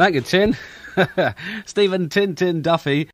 Thank you, Tin. Stephen Tintin Duffy